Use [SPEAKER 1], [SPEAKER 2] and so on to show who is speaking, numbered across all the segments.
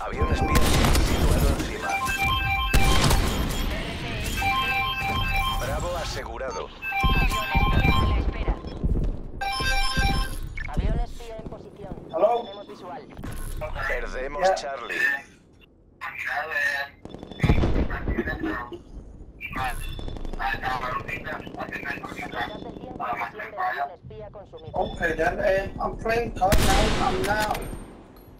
[SPEAKER 1] Avión espía situado encima. Bravo asegurado.
[SPEAKER 2] Avión espía espera. Espía en posición.
[SPEAKER 3] ¿Aló?
[SPEAKER 1] Perdemos Charlie.
[SPEAKER 3] Okay, then eh, I'm playing card now. I'm now.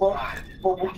[SPEAKER 3] Bu, bu, bu,